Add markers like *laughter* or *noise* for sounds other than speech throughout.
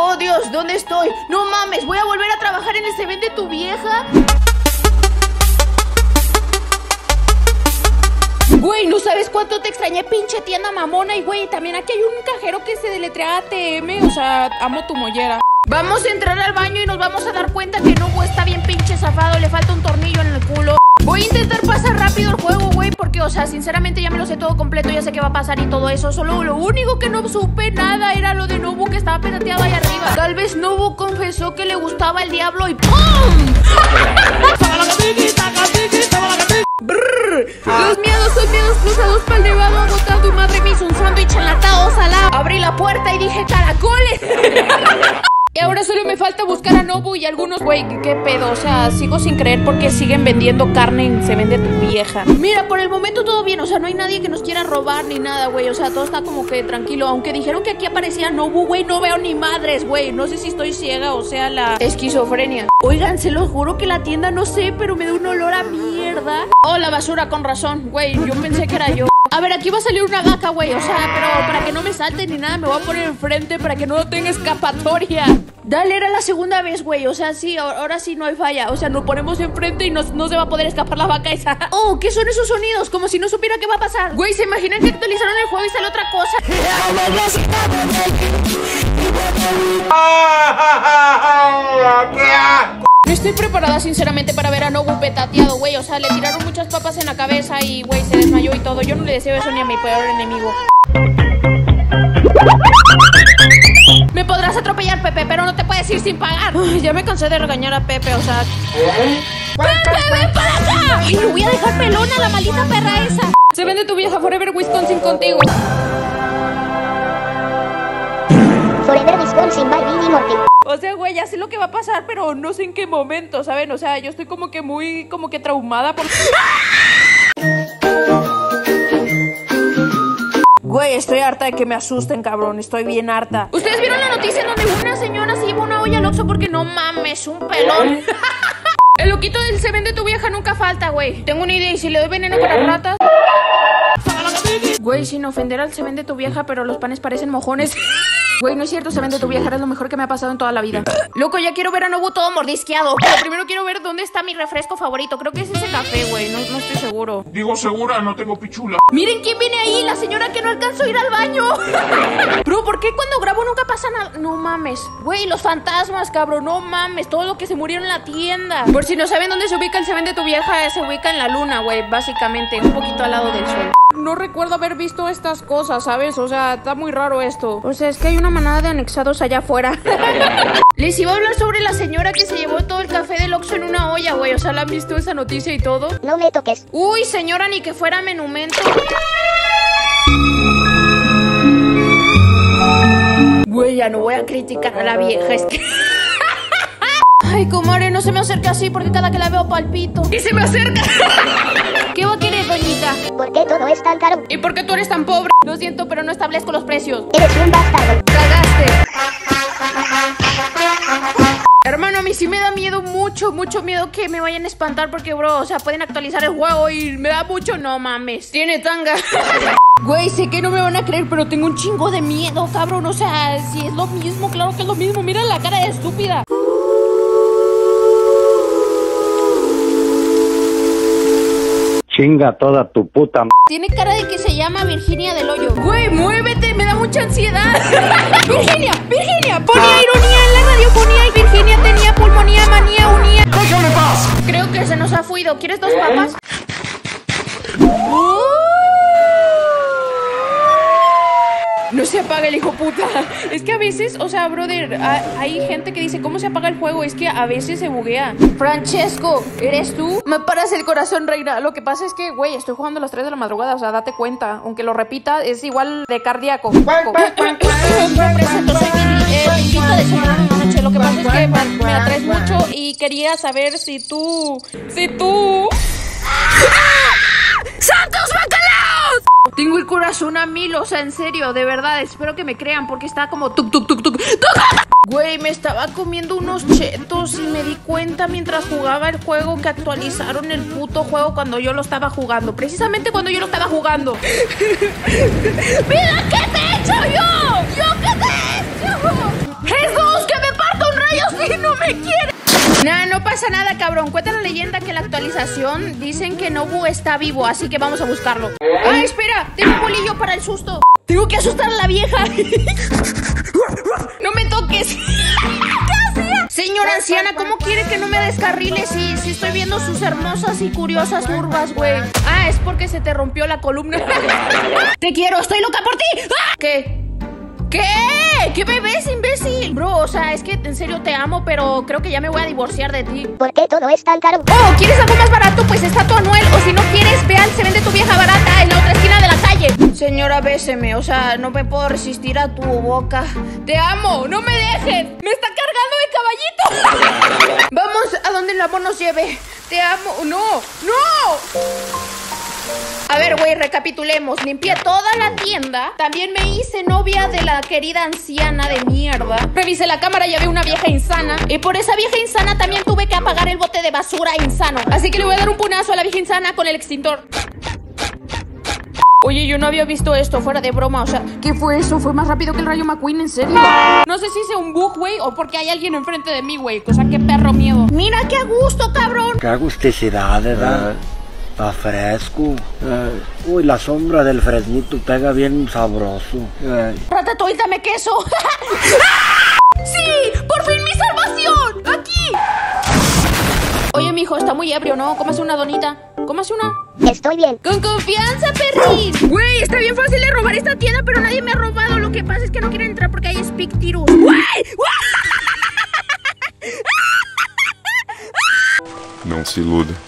Oh, Dios, ¿dónde estoy? No mames, voy a volver a trabajar en el se de tu vieja. Güey, no sabes cuánto te extrañé, pinche tienda mamona. Y güey, también aquí hay un cajero que se deletrea ATM. O sea, amo tu mollera. Vamos a entrar al baño y nos vamos a dar cuenta que Nobu está bien pinche zafado. Le falta un tornillo o sea, sinceramente ya me lo sé todo completo, ya sé qué va a pasar y todo eso. Solo lo único que no supe nada era lo de Nobu que estaba petateado ahí arriba. Tal vez Nobu confesó que le gustaba el diablo y ¡pum! *laughs* Los miedos son miedos cruzados para el y algunos, güey, ¿qué pedo? O sea, sigo sin creer porque siguen vendiendo carne y se vende vieja. Mira, por el momento todo bien, o sea, no hay nadie que nos quiera robar ni nada, güey. O sea, todo está como que tranquilo. Aunque dijeron que aquí aparecía Nobu, güey, no veo ni madres, güey. No sé si estoy ciega o sea la esquizofrenia. Oigan, se los juro que la tienda no sé, pero me da un olor a mierda. Oh, la basura, con razón, güey. Yo pensé que era yo. A ver, aquí va a salir una vaca, güey. O sea, pero para que no me salte ni nada, me voy a poner enfrente para que no tenga escapatoria. Dale, era la segunda vez, güey. O sea, sí, ahora sí no hay falla. O sea, nos ponemos enfrente y no, no se va a poder escapar la vaca esa. *laughs* Oh, ¿qué son esos sonidos? Como si no supiera qué va a pasar. Güey, ¿se imaginan que actualizaron el juego y sale otra cosa? *laughs* No estoy preparada sinceramente para ver a Nobu petateado, güey. O sea, le tiraron muchas papas en la cabeza y, güey, se desmayó y todo. Yo no le deseo eso ni a mi peor enemigo. Me podrás atropellar, Pepe, pero no te puedes ir sin pagar. ya me cansé de regañar a Pepe, o sea... ¡Pepe, ven para acá! Ay, lo voy a dejar pelona, la maldita perra esa. Se vende tu vieja Forever Wisconsin contigo. Forever Wisconsin by Billy Morty. O sea, güey, ya sé lo que va a pasar, pero no sé en qué momento, ¿saben? O sea, yo estoy como que muy, como que traumada por... Güey, estoy harta de que me asusten, cabrón. Estoy bien harta. ¿Ustedes vieron la noticia donde una señora se llevó una olla al Oxxo porque no mames, un pelón? *laughs* El loquito del se vende tu vieja nunca falta, güey. Tengo una idea, ¿y si le doy veneno para ratas? Güey, sin ofender al se vende tu vieja, pero los panes parecen mojones. *laughs* Güey, no es cierto, se vende tu vieja, es lo mejor que me ha pasado en toda la vida. Loco, ya quiero ver a Nobu todo mordisqueado. Pero primero quiero ver dónde está mi refresco favorito. Creo que es ese café, güey. No, no estoy seguro. Digo segura, no tengo pichula. Miren quién viene ahí, la señora que no alcanzó a ir al baño. *laughs* Bro, ¿por qué cuando grabo nunca pasa nada? No mames. Güey, los fantasmas, cabrón, no mames. Todo lo que se murieron en la tienda. Por si no saben dónde se ubica el se vende tu vieja, se ubica en la luna, güey. Básicamente, un poquito al lado del sol. No recuerdo haber visto estas cosas, ¿sabes? O sea, está muy raro esto. O sea, es que hay una manada de anexados allá afuera. *laughs* Les iba a hablar sobre la señora que se llevó todo el café del Oxxo en una olla, güey. O sea, ¿la han visto esa noticia y todo? No me toques. Uy, señora, ni que fuera menumento. Güey, ya no voy a criticar a la vieja, es que... Ay, comadre, no se me acerca así porque cada que la veo palpito. Y se me acerca. *laughs* ¿Qué va a querer, doñita? ¿Por qué todo es tan caro? ¿Y por qué tú eres tan pobre? Lo siento, pero no establezco los precios. Eres un bastardo. Cagaste. Hermano, a mí sí me da miedo, mucho, mucho miedo que me vayan a espantar porque, bro, o sea, pueden actualizar el juego y me da mucho. No mames, tiene tanga. *laughs* Güey, sé que no me van a creer, pero tengo un chingo de miedo, cabrón. O sea, si es lo mismo, claro que es lo mismo. Mira la cara de estúpida. Chinga toda tu puta m Tiene cara de que se llama Virginia del Hoyo. Güey, muévete, me da mucha ansiedad. *laughs* Virginia, Virginia, ponía ironía en la radiofonía y Virginia tenía pulmonía, manía, unía. ¡Déjame paz! Creo que se nos ha fuido. ¿Quieres dos papas? No se apaga el hijo puta. *laughs* Es que a veces, o sea, brother, ha- hay gente que dice, ¿cómo se apaga el juego? Es que a veces se buguea. Francesco, ¿eres tú? Me paras el corazón, reina. Lo que pasa es que, güey, estoy jugando a las 3 de la madrugada, o sea, date cuenta. Aunque lo repita, es igual de cardíaco. *laughs* Presento, soy noche. Lo que pasa es que me, atraes mucho y quería saber si tú, si tú... ¡Santos *laughs* Tengo el corazón a mil, o sea, en serio, de verdad, espero que me crean porque está como tuk tuk tuk tuk. Güey, me estaba comiendo unos chetos y me di cuenta mientras jugaba el juego que actualizaron el puto juego cuando yo lo estaba jugando. Precisamente cuando yo lo estaba jugando. *laughs* ¡Mira qué te he hecho yo! Pasa nada, cabrón. Cuenta la leyenda que la actualización dicen que Nobu está vivo, así que vamos a buscarlo. Ah, espera, tengo un bolillo para el susto. Tengo que asustar a la vieja. *laughs* no me toques. *laughs* Señora anciana, ¿cómo quiere que no me descarrile si, si estoy viendo sus hermosas y curiosas curvas, güey? Ah, es porque se te rompió la columna. *laughs* te quiero, estoy loca por ti. ¡Ah! ¿Qué? ¿Qué? ¿Qué ves, imbécil? Bro, o sea, es que en serio te amo, pero creo que ya me voy a divorciar de ti. ¿Por qué todo es tan caro? Oh, ¿quieres algo más barato? Pues está tu Anuel. O si no quieres, vean, se vende tu vieja barata en la otra esquina de la calle. Señora, béseme. O sea, no me puedo resistir a tu boca. Te amo, no me dejen. Me está cargando de caballito. Vamos a donde el amor nos lleve. Te amo. No, no. A ver, güey, recapitulemos. Limpié toda la tienda. También me hice novia de la querida anciana de mierda. Revisé la cámara y había una vieja insana. Y por esa vieja insana también tuve que apagar el bote de basura insano. Así que le voy a dar un punazo a la vieja insana con el extintor. Oye, yo no había visto esto fuera de broma, o sea, ¿qué fue eso? Fue más rápido que el rayo McQueen, ¿en serio? No sé si sea un bug, güey, o porque hay alguien enfrente de mí, güey. Cosa que perro miedo. Mira qué a gusto, cabrón. Qué agusticidad, ¿verdad? Está fresco. Uy, la sombra del fresnito pega bien sabroso. Ratatouille, dame queso. *laughs* ¡Sí! ¡Por fin mi salvación! ¡Aquí! Oye, mijo, está muy ebrio, ¿no? Cómase una donita. Cómase una. Estoy bien. ¡Con confianza, perrín! Güey, está bien fácil de robar esta tienda, pero nadie me ha robado. Lo que pasa es que no quiero entrar porque hay Speak Tirus. *laughs* ¡Güey! Não se iluda.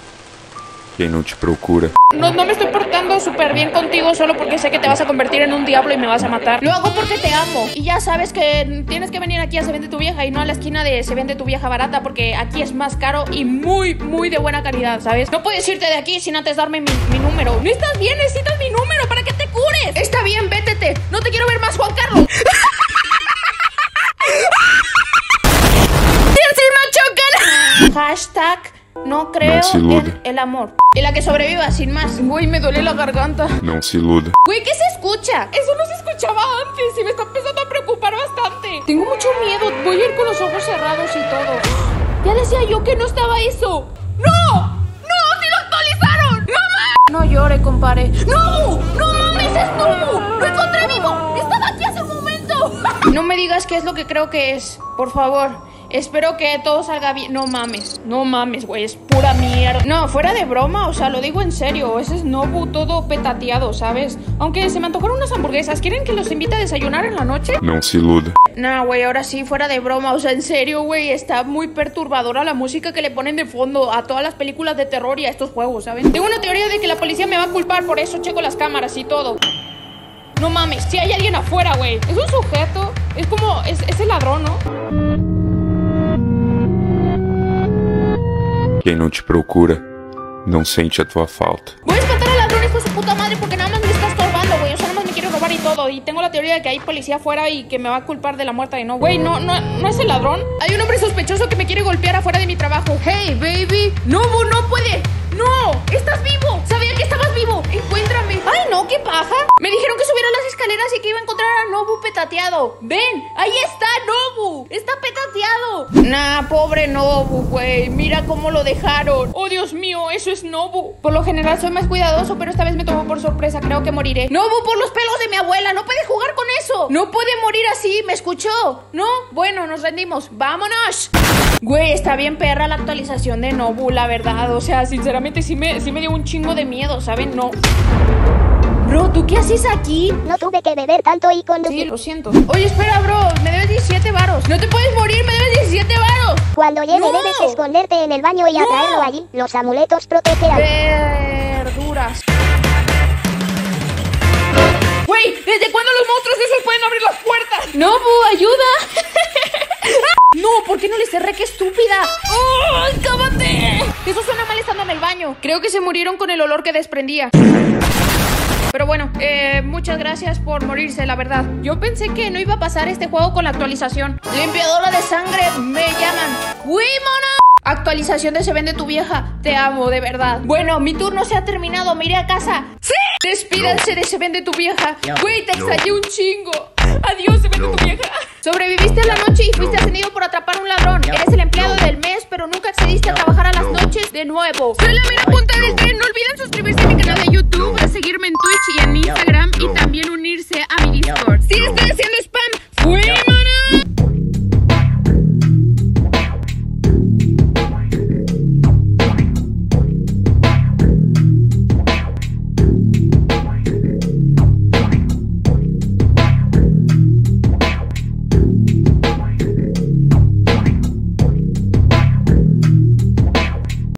Te procura. No, no me estoy portando súper bien contigo solo porque sé que te vas a convertir en un diablo y me vas a matar. Lo hago porque te amo. Y ya sabes que tienes que venir aquí a Se Vende Tu Vieja y no a la esquina de Se Vende Tu Vieja Barata porque aquí es más caro y muy, muy de buena calidad, ¿sabes? No puedes irte de aquí sin antes darme mi, número. No estás bien, necesitas mi número para que te cures. Está bien, vétete. No te quiero ver más, Juan Carlos. *laughs* Hashtag no creo No se en el amor. Y la que sobreviva, sin más. Güey, me duele la garganta. Não se iluda. Güey, ¿qué se escucha? Eso no se escuchaba antes y me está empezando a preocupar bastante. Tengo mucho miedo. Voy a ir con los ojos cerrados y todo. Ya decía yo que no estaba eso. ¡No! ¡No! ¡Sí lo actualizaron! ¡Mamá! No llore, compadre. ¡No! ¡No mames! ¡Es Nobu! ¡Lo encontré vivo! ¡Estaba aquí hace un momento! *laughs* No me digas qué es lo que creo que es. Por favor. Espero que todo salga bien. No mames, no mames, güey, es pura mierda. No, fuera de broma, o sea, lo digo en serio. Ese es Nobu todo petateado, ¿sabes? Aunque se me antojaron unas hamburguesas. ¿Quieren que los invite a desayunar en la noche? Não se iluda. No, güey, ahora sí, fuera de broma. O sea, en serio, güey, está muy perturbadora la música que le ponen de fondo a todas las películas de terror y a estos juegos, ¿saben? Tengo una teoría de que la policía me va a culpar, por eso checo las cámaras y todo. No mames, si hay alguien afuera, güey. Es un sujeto. Es como. Es, es el ladrón, ¿no? Quem não te procura, não sente a tua falta. Voy a espantar al ladrón, hijo de su puta madre, porque nada más me está estorbando, güey. O sea, nada más me quiere robar y todo. Y tengo la teoría de que hay policía afuera y que me va a culpar de la muerte de no. Güey, no, no, no es el ladrón. Hay un hombre sospechoso que me quiere golpear afuera de mi trabajo. Hey, baby. No, no puede. No, no, qué paja. Me dijeron que subiera las escaleras y que iba a encontrar a Nobu petateado. Ven, ahí está Nobu. Está petateado. Nah, pobre Nobu, güey. Mira cómo lo dejaron. Oh, Dios mío, eso es Nobu. Por lo general soy más cuidadoso, pero esta vez me tomó por sorpresa. Creo que moriré. Nobu, por los pelos de mi abuela. No puede jugar con eso. No puede morir así. ¿Me escuchó? No. Bueno, nos rendimos. Vámonos. Güey, está bien perra la actualización de Nobu, la verdad. O sea, sinceramente sí me, sí me dio un chingo de miedo, ¿saben? No. Bro, ¿tú qué haces aquí? No tuve que beber tanto y Sí, conducir. lo siento. Oye, espera, bro. Me debes 17 varos. No te puedes morir, me debes 17 varos. Cuando llegue No. debes esconderte en el baño y No. atraerlo allí. Los amuletos protegerán. Verduras. Güey, ¿desde cuándo los monstruos esos pueden abrir las puertas? No, Bu, ayuda. *laughs* No, ¿por qué no le cerré? ¡Qué estúpida! ¡Oh, cábate! Eso suena mal estando en el baño. Creo que se murieron con el olor que desprendía. Pero bueno, eh, muchas gracias por morirse, la verdad. Yo pensé que no iba a pasar este juego con la actualización. Limpiadora de sangre, me llaman. ¡Wimona! Actualización de Se Vende Tu Vieja. Te amo, de verdad. Bueno, mi turno se ha terminado. Me iré a casa. ¡Sí! Despídanse de Se Vende Tu Vieja. Güey, te extrañé un chingo. Adiós, Se Vende Tu Vieja. Sobreviviste a la noche y fuiste ascendido por atrapar un ladrón. Eres el empleado del mes, pero nunca accediste a trabajar a las noches de nuevo. Soy la mera punta del tren. No olviden suscribirse a mi canal.